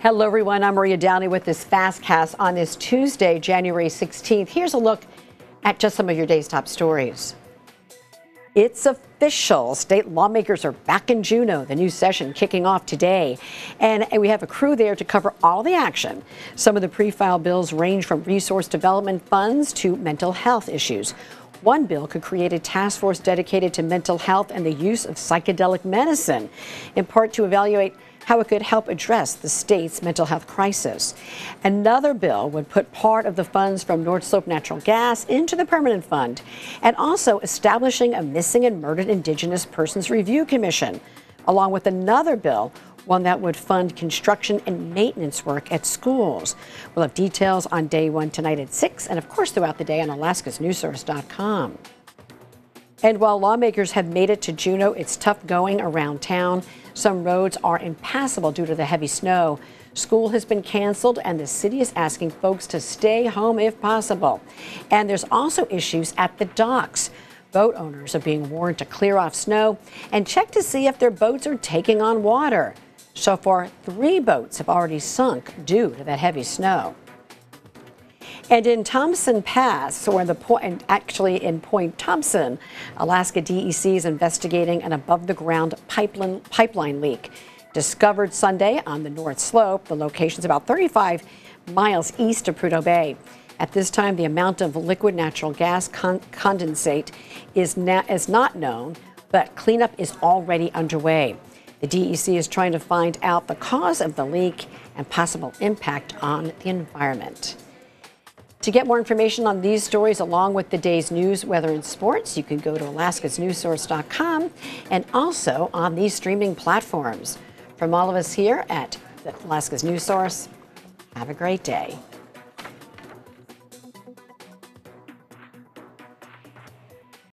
Hello, everyone. I'm Maria Downey with this Fastcast on this Tuesday, January 16th. Here's a look at just some of your day's top stories. It's official. State lawmakers are back in Juneau, the new session kicking off today. And we have a crew there to cover all the action. Some of the pre filed bills range from resource development funds to mental health issues. One bill could create a task force dedicated to mental health and the use of psychedelic medicine, in part to evaluate how it could help address the state's mental health crisis. Another bill would put part of the funds from North Slope Natural Gas into the permanent fund and also establishing a missing and murdered Indigenous Persons Review Commission, along with another bill one that would fund construction and maintenance work at schools. We'll have details on day one tonight at 6 and, of course, throughout the day on alaskasnewssource.com. And while lawmakers have made it to Juneau, it's tough going around town. Some roads are impassable due to the heavy snow. School has been canceled, and the city is asking folks to stay home if possible. And there's also issues at the docks. Boat owners are being warned to clear off snow and check to see if their boats are taking on water. So far, three boats have already sunk due to that heavy snow. And in Thompson Pass, or the point, actually in Point Thomson, Alaska DEC is investigating an above-the-ground pipeline, pipeline leak. Discovered Sunday on the North Slope, the location is about 35 miles east of Prudhoe Bay. At this time, the amount of liquid natural gas con condensate is, is not known, but cleanup is already underway. The DEC is trying to find out the cause of the leak and possible impact on the environment. To get more information on these stories along with the day's news, weather, and sports, you can go to alaskasnewssource.com and also on these streaming platforms. From all of us here at Alaska's News Source, have a great day.